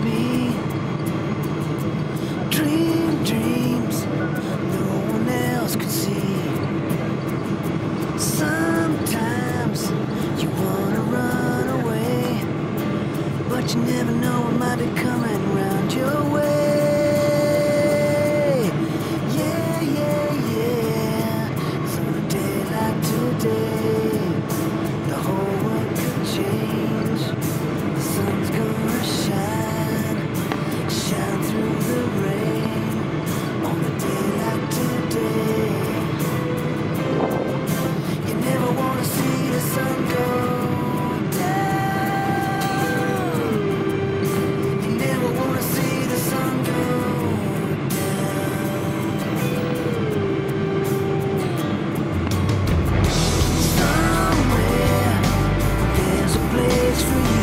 be Dream dreams no one else could see. Sometimes you wanna run away But you never know what might be coming round your for you.